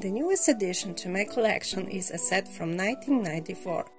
The newest addition to my collection is a set from 1994.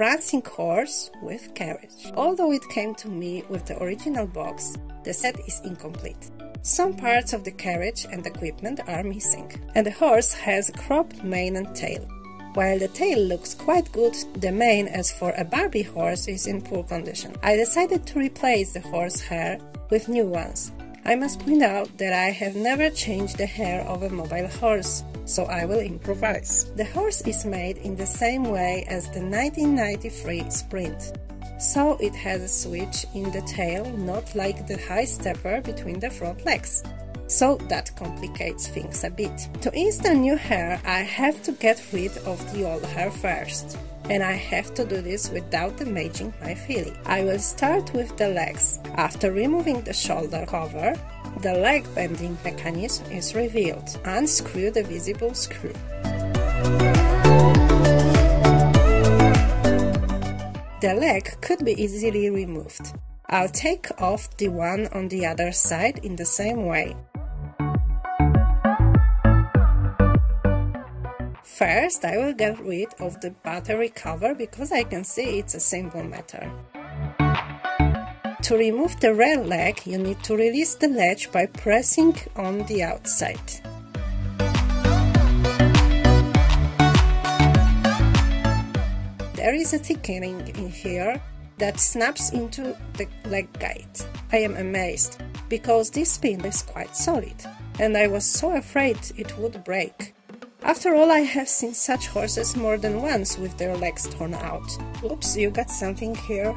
Prancing Horse with Carriage. Although it came to me with the original box, the set is incomplete. Some parts of the carriage and equipment are missing, and the horse has cropped mane and tail. While the tail looks quite good, the mane, as for a Barbie horse, is in poor condition. I decided to replace the horse hair with new ones. I must point out that I have never changed the hair of a mobile horse, so I will improvise. The horse is made in the same way as the 1993 Sprint. So it has a switch in the tail, not like the high stepper between the front legs. So that complicates things a bit. To install new hair, I have to get rid of the old hair first. And I have to do this without damaging my filly. I will start with the legs. After removing the shoulder cover, the leg bending mechanism is revealed. Unscrew the visible screw. The leg could be easily removed. I'll take off the one on the other side in the same way. First, I will get rid of the battery cover because I can see it's a simple matter. To remove the rear leg, you need to release the latch by pressing on the outside. There is a thickening in here that snaps into the leg guide. I am amazed, because this pin is quite solid, and I was so afraid it would break. After all, I have seen such horses more than once with their legs torn out. Oops, you got something here.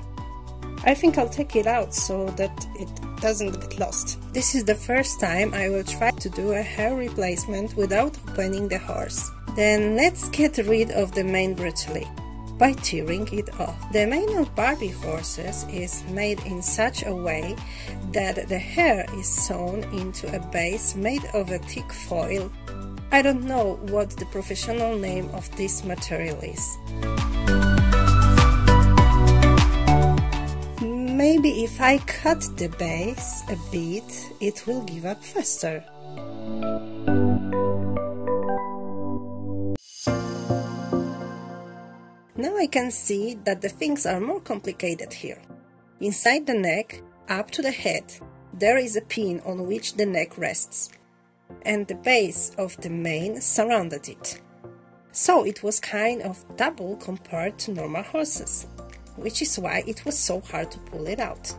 I think I'll take it out so that it doesn't get lost. This is the first time I will try to do a hair replacement without opening the horse. Then let's get rid of the mane brutally by tearing it off. The mane of Barbie horses is made in such a way that the hair is sewn into a base made of a thick foil. I don't know what the professional name of this material is. Maybe if I cut the base a bit, it will give up faster. Now I can see that the things are more complicated here. Inside the neck, up to the head, there is a pin on which the neck rests, and the base of the mane surrounded it. So it was kind of double compared to normal horses which is why it was so hard to pull it out.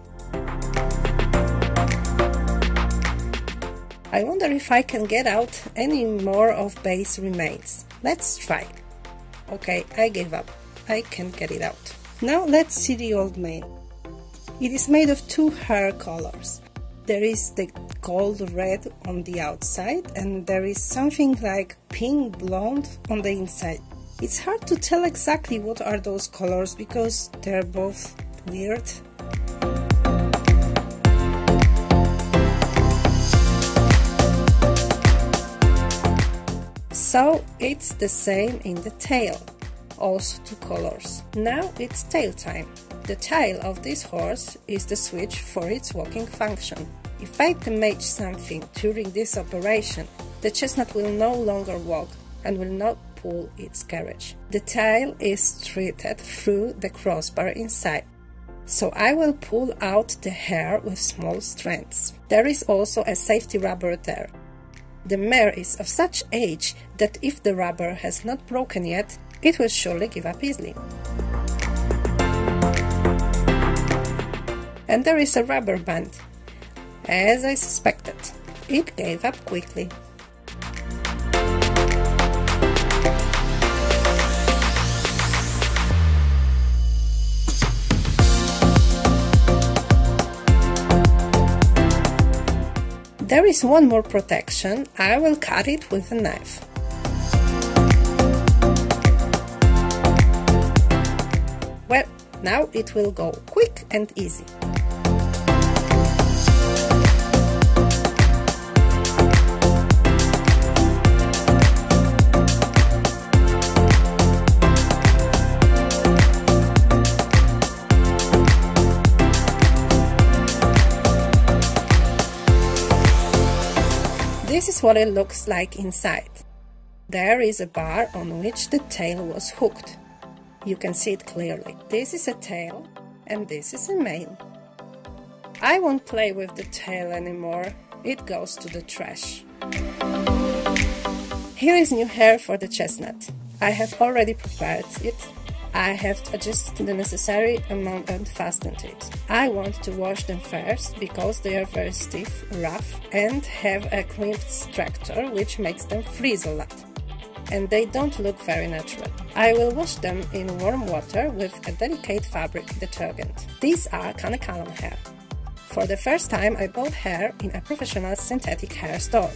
I wonder if I can get out any more of base remains. Let's try. Okay, I gave up. I can't get it out. Now let's see the old mane. It is made of two hair colors. There is the gold red on the outside and there is something like pink blonde on the inside. It's hard to tell exactly what are those colors because they're both weird. So it's the same in the tail, also two colors. Now it's tail time. The tail of this horse is the switch for its walking function. If I damage something during this operation, the chestnut will no longer walk and will not pull its carriage. The tail is treated through the crossbar inside, so I will pull out the hair with small strands. There is also a safety rubber there. The mare is of such age that if the rubber has not broken yet, it will surely give up easily. And there is a rubber band. As I suspected, it gave up quickly. There is one more protection, I will cut it with a knife. Well, now it will go quick and easy. This is what it looks like inside. There is a bar on which the tail was hooked. You can see it clearly. This is a tail and this is a mane. I won't play with the tail anymore, it goes to the trash. Here is new hair for the chestnut. I have already prepared it. I have adjusted the necessary amount and fastened it. I want to wash them first because they are very stiff, rough and have a crimped structure which makes them freeze a lot. And they don't look very natural. I will wash them in warm water with a delicate fabric detergent. These are Kanekalon hair. For the first time I bought hair in a professional synthetic hair store.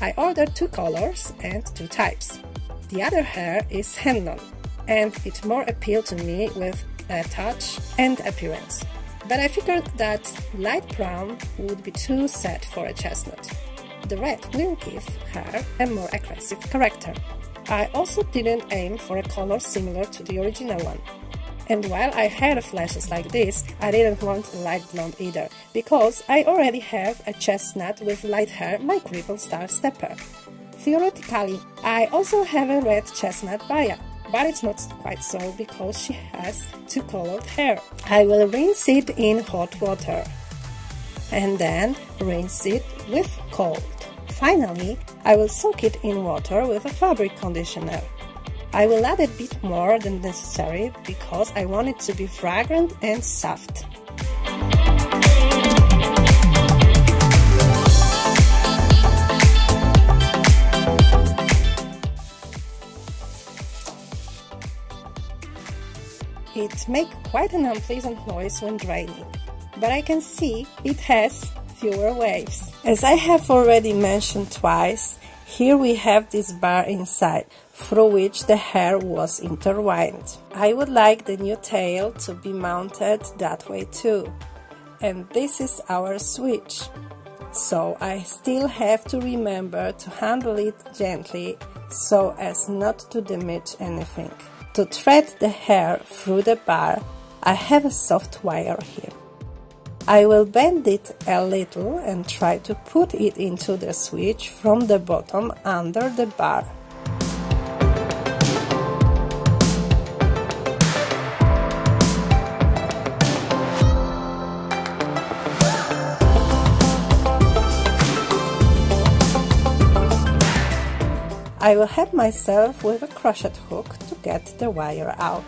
I ordered two colors and two types. The other hair is Hendon, and it more appealed to me with a touch and appearance. But I figured that light brown would be too sad for a chestnut. The red will give her a more aggressive character. I also didn't aim for a color similar to the original one. And while I had flashes like this, I didn't want light blonde either, because I already have a chestnut with light hair, my Cripple Star Stepper. Theoretically, I also have a red chestnut Baya, but it's not quite so because she has two colored hair. I will rinse it in hot water and then rinse it with cold. Finally, I will soak it in water with a fabric conditioner. I will add a bit more than necessary because I want it to be fragrant and soft. It makes quite an unpleasant noise when draining, but I can see it has fewer waves. As I have already mentioned twice, here we have this bar inside, through which the hair was intertwined. I would like the new tail to be mounted that way too. And this is our switch. So I still have to remember to handle it gently so as not to damage anything. To thread the hair through the bar, I have a soft wire here. I will bend it a little and try to put it into the switch from the bottom under the bar. I will help myself with a crochet hook to get the wire out.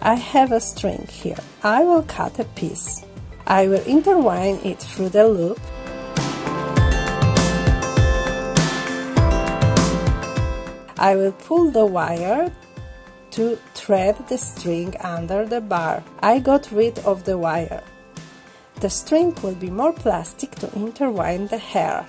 I have a string here. I will cut a piece. I will intertwine it through the loop I will pull the wire to thread the string under the bar. I got rid of the wire. The string will be more plastic to intertwine the hair.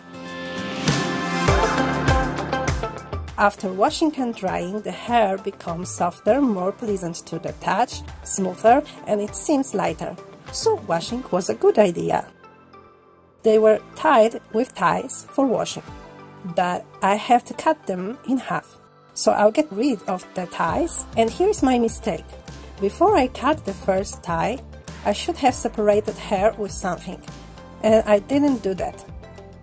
After washing and drying, the hair becomes softer, more pleasant to the touch, smoother, and it seems lighter. So washing was a good idea. They were tied with ties for washing, but I have to cut them in half. So I'll get rid of the ties, and here's my mistake. Before I cut the first tie, I should have separated hair with something, and I didn't do that.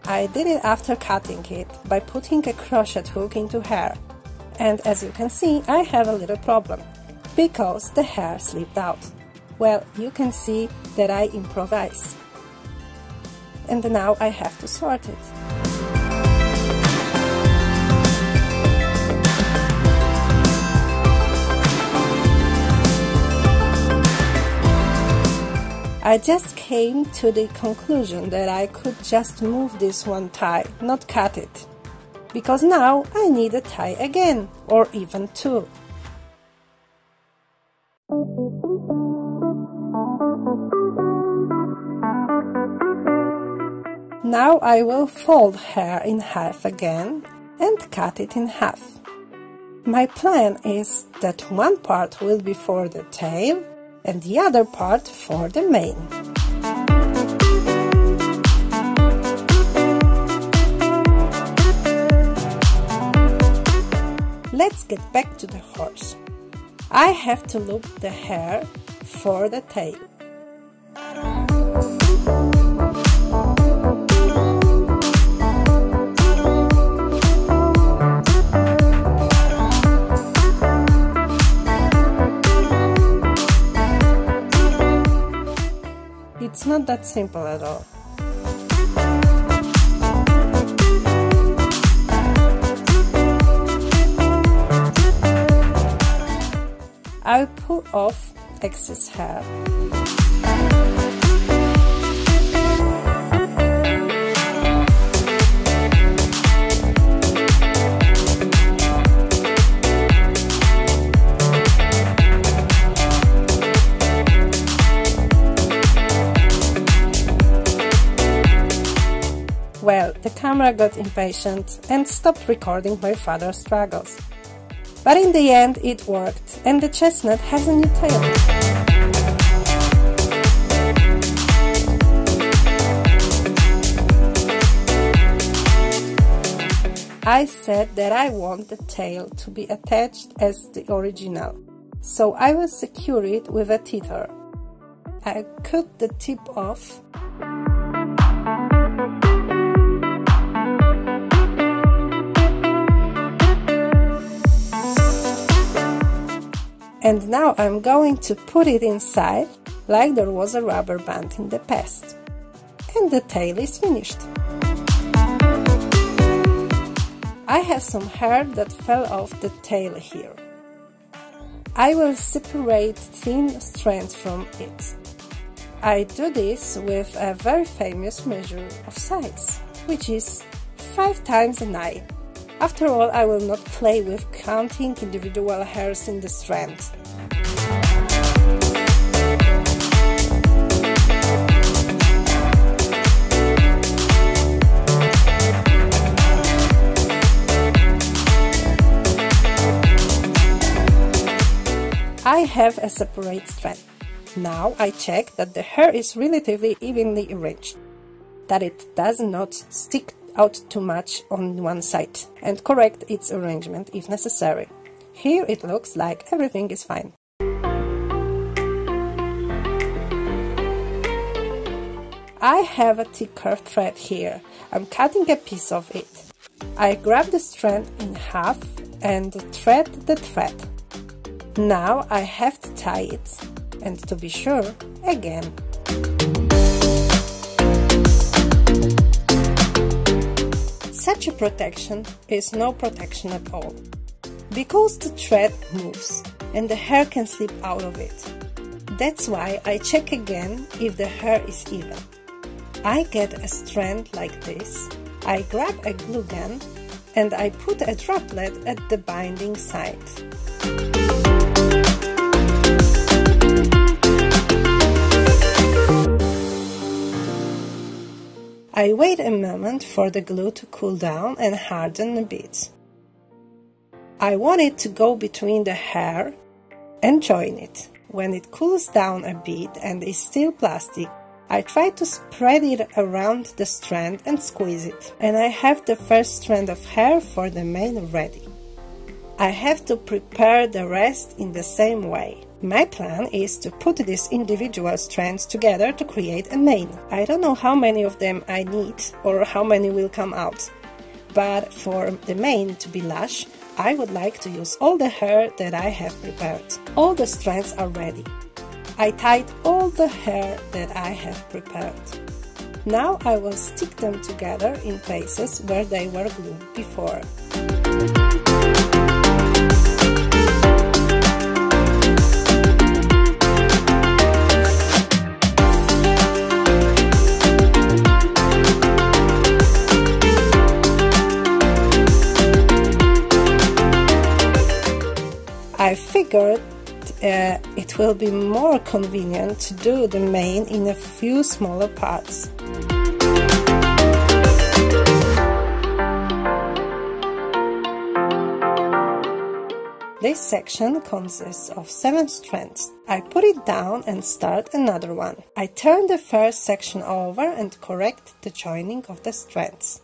I did it after cutting it by putting a crochet hook into hair. And as you can see, I have a little problem, because the hair slipped out. Well, you can see that I improvise. And now I have to sort it. I just came to the conclusion that I could just move this one tie, not cut it. Because now I need a tie again, or even two. Now I will fold hair in half again and cut it in half. My plan is that one part will be for the tail and the other part for the mane. Let's get back to the horse. I have to loop the hair for the tail. It's not that simple at all. I'll pull off excess hair. The camera got impatient and stopped recording my father's struggles. But in the end it worked, and the chestnut has a new tail. I said that I want the tail to be attached as the original, so I will secure it with a tether. I cut the tip off And now I'm going to put it inside like there was a rubber band in the past. And the tail is finished. I have some hair that fell off the tail here. I will separate thin strands from it. I do this with a very famous measure of size, which is 5 times an eye. After all, I will not play with counting individual hairs in the strand. I have a separate strand. Now I check that the hair is relatively evenly arranged, that it does not stick out too much on one side and correct its arrangement if necessary. Here it looks like everything is fine. I have a thicker thread here. I'm cutting a piece of it. I grab the strand in half and thread the thread. Now I have to tie it, and to be sure, again. Such a protection is no protection at all, because the thread moves and the hair can slip out of it. That's why I check again if the hair is even. I get a strand like this, I grab a glue gun and I put a droplet at the binding side. I wait a moment for the glue to cool down and harden a bit. I want it to go between the hair and join it. When it cools down a bit and is still plastic, I try to spread it around the strand and squeeze it. And I have the first strand of hair for the mane ready. I have to prepare the rest in the same way. My plan is to put these individual strands together to create a mane. I don't know how many of them I need or how many will come out, but for the mane to be lush, I would like to use all the hair that I have prepared. All the strands are ready. I tied all the hair that I have prepared. Now I will stick them together in places where they were glued before. Uh, it will be more convenient to do the mane in a few smaller parts. This section consists of 7 strands. I put it down and start another one. I turn the first section over and correct the joining of the strands.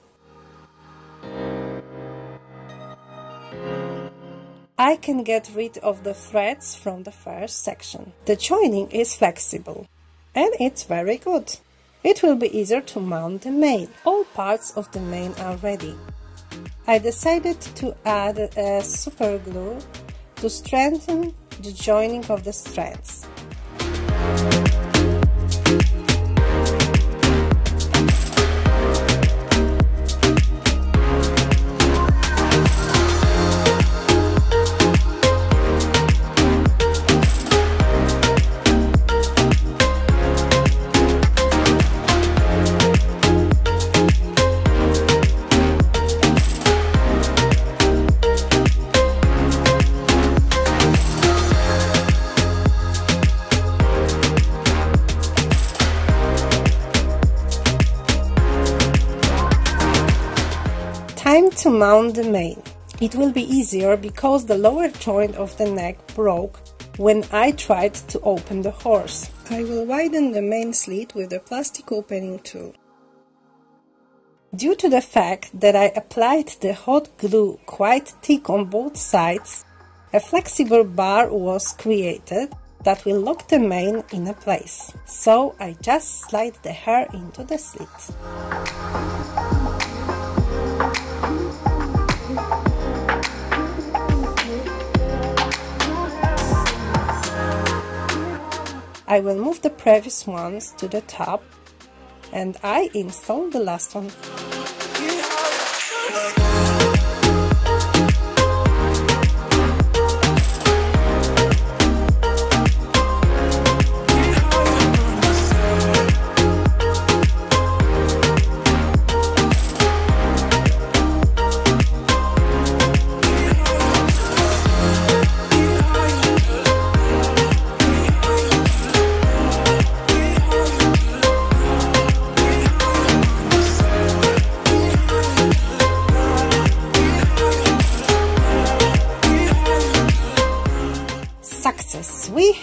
I can get rid of the threads from the first section. The joining is flexible and it's very good. It will be easier to mount the mane. All parts of the mane are ready. I decided to add a super glue to strengthen the joining of the strands. Mount the mane. It will be easier because the lower joint of the neck broke when I tried to open the horse. I will widen the main slit with the plastic opening tool. Due to the fact that I applied the hot glue quite thick on both sides, a flexible bar was created that will lock the mane in a place. So I just slide the hair into the slit. I will move the previous ones to the top and I install the last one.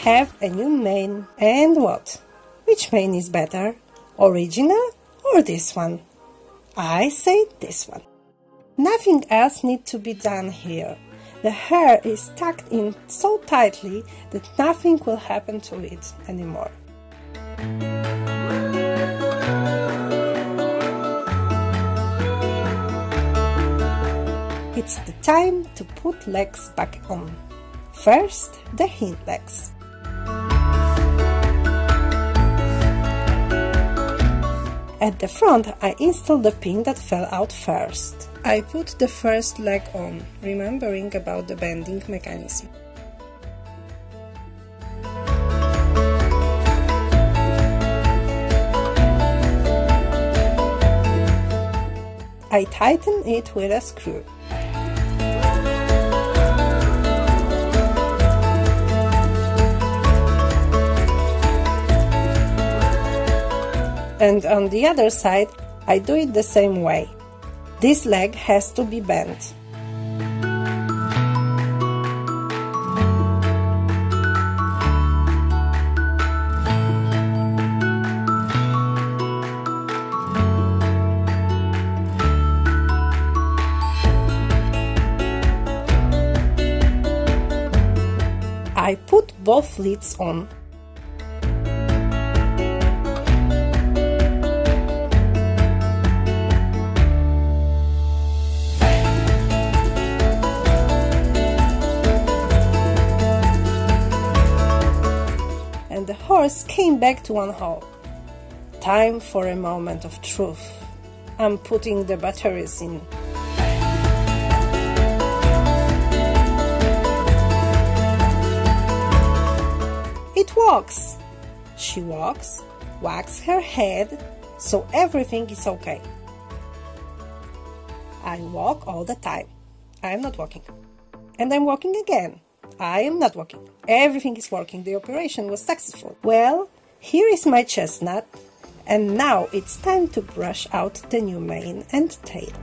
Have a new mane. And what? Which mane is better? Original or this one? I say this one. Nothing else needs to be done here. The hair is tucked in so tightly that nothing will happen to it anymore. It's the time to put legs back on. First, the hind legs. At the front, I installed the pin that fell out first. I put the first leg on, remembering about the bending mechanism. I tighten it with a screw. And on the other side I do it the same way. This leg has to be bent. I put both lids on came back to one hole. Time for a moment of truth. I'm putting the batteries in. It walks. She walks, wags her head, so everything is okay. I walk all the time. I'm not walking. And I'm walking again. I am not working. Everything is working. The operation was successful. Well, here is my chestnut. And now it's time to brush out the new mane and tail.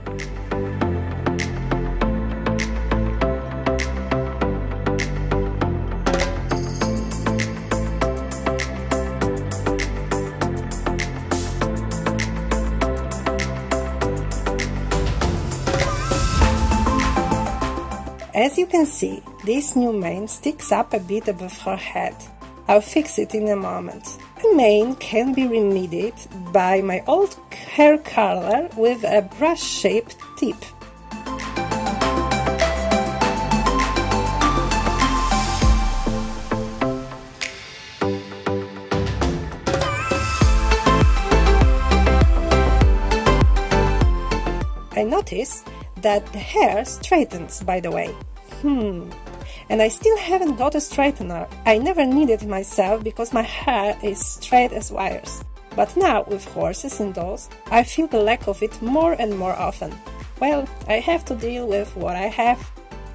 As you can see, this new mane sticks up a bit above her head. I'll fix it in a moment. The mane can be remedied by my old hair curler with a brush-shaped tip. I notice that the hair straightens, by the way. Hmm. And I still haven't got a straightener. I never needed it myself because my hair is straight as wires. But now, with horses and dolls, I feel the lack of it more and more often. Well, I have to deal with what I have,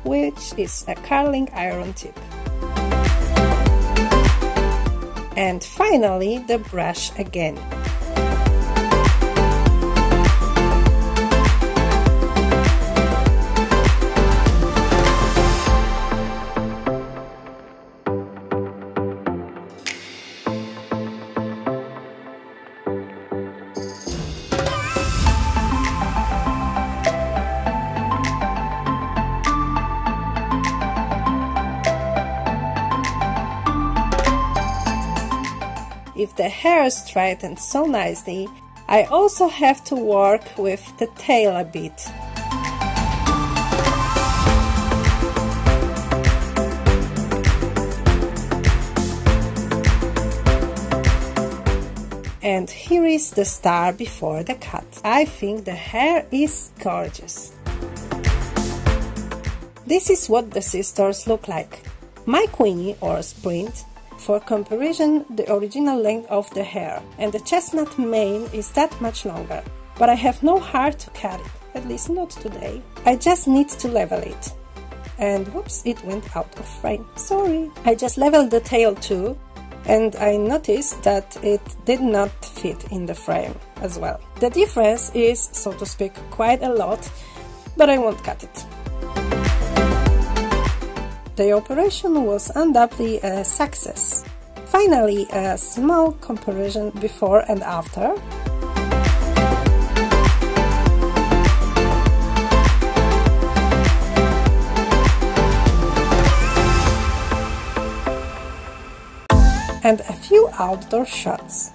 which is a curling iron tip. And finally, the brush again. Hair straightens so nicely, I also have to work with the tail a bit. And here is the star before the cut. I think the hair is gorgeous. This is what the sisters look like. My Queenie or Sprint for comparison the original length of the hair and the chestnut mane is that much longer but I have no heart to cut it, at least not today. I just need to level it. And whoops, it went out of frame. Sorry. I just leveled the tail too and I noticed that it did not fit in the frame as well. The difference is, so to speak, quite a lot, but I won't cut it. The operation was undoubtedly a success. Finally, a small comparison before and after. and a few outdoor shots.